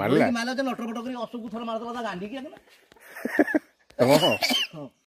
ମାରିଲା ମାରିଲା ଯେ ନଟର ପଟ କରି ଅଶୋକ ଥର ମାରିଦେଲା ତା ଗାନ୍ଧୀ କି